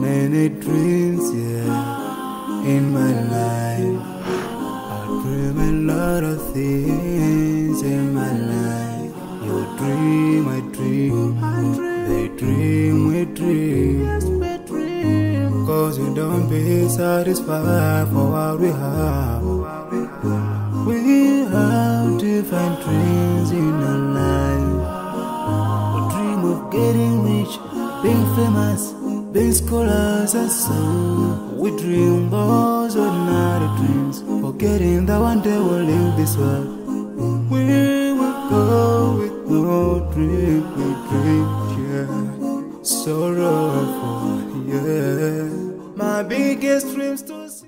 many dreams, yeah, in my life. I dream a lot of things in my life. You dream, I dream. They dream, we dream. Cause we don't be satisfied for what we have. We have find dreams in our life. A dream of getting rich, being famous, being scholars and so We dream those ordinary dreams Forgetting that one day we'll leave this world. We will go with no dream, we dream, yeah. Sorrowful, yeah. My biggest dreams to see